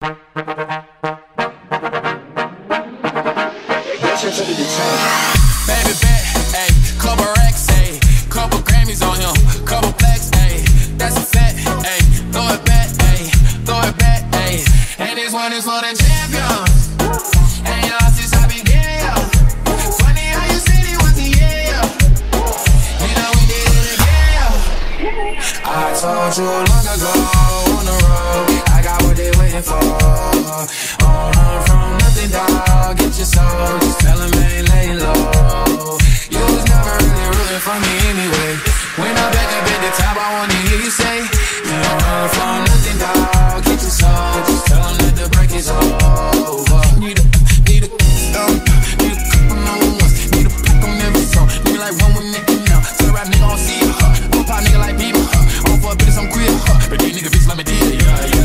Baby bet, ayy, couple racks, couple Grammys on him, couple plaques, ayy, that's a fact, ayy, throw it back, ayy, throw it back, ayy, and this one is for the champions. I began. Funny how you said it was a yeah. You know we did it. I told you long ago nigga on see ya, pop nigga like huh? On for a bitch, I'm queer? But these niggas bitch let me deal, yeah, yeah.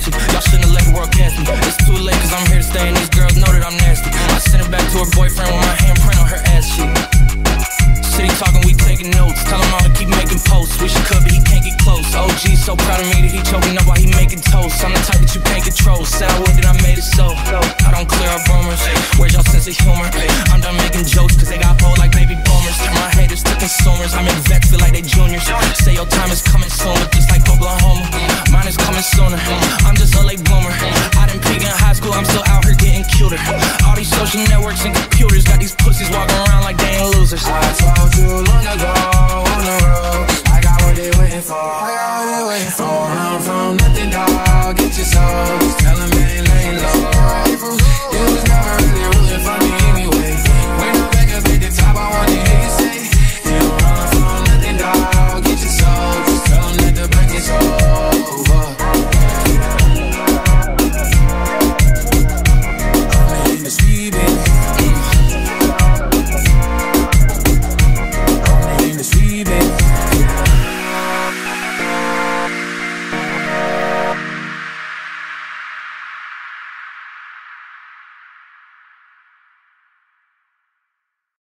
Getting. Y'all shouldn't have let the world catch me. It's too late, cause I'm here to stay, and these girls know that I'm nasty. I sent her back to her boyfriend with my handprint on her ass cheek. City talking, we taking notes. Tell him all to keep making posts. Wish he could, but he can't get close. OG so proud of me that he choking up while he making toast. I'm the type that you can't control. Said I then I made it so. I don't clear up rumors. Where's y'all sense of humor? I'm done making jokes, cause they got bold like baby boomers. My haters to consumers. I make vets feel like they juniors. sooner. I'm just a late bloomer. I didn't peak in high school, I'm still out here getting cuter. All these social networks and computers got these pussies walking around like they ain't losers. I told you long ago on the road. Thank